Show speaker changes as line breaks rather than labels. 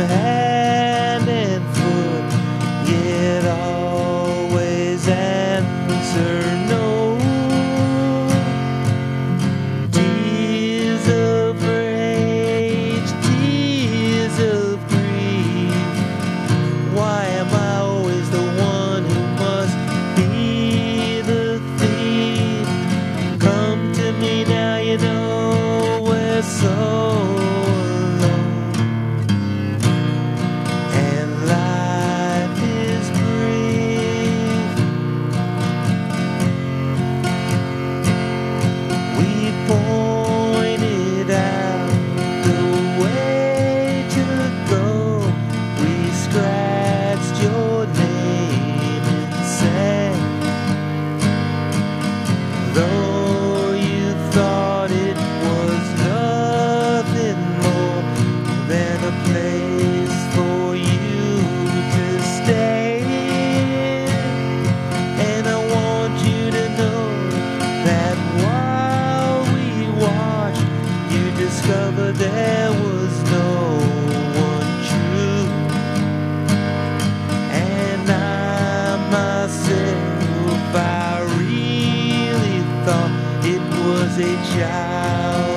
upon child.